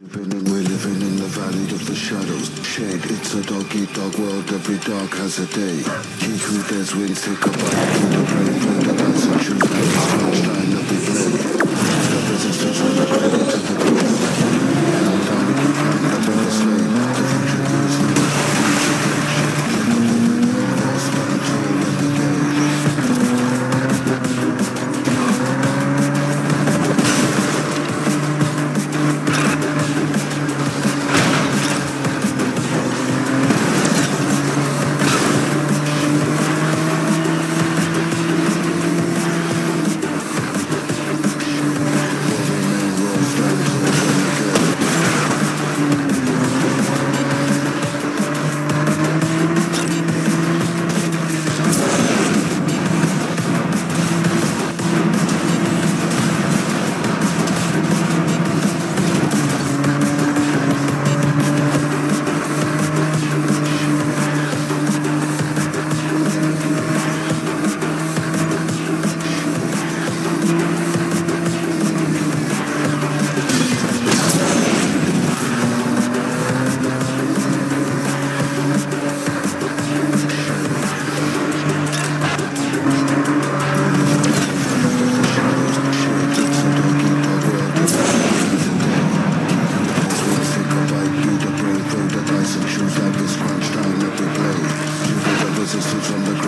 We're living in the valley of the shadows. Shade, it's a dog eat dog world. Every dog has a day. He who dares wins, take a bite the brain. Find the choose punchline of the blade. Shoes like this scrunched time every blade. People that resistance from the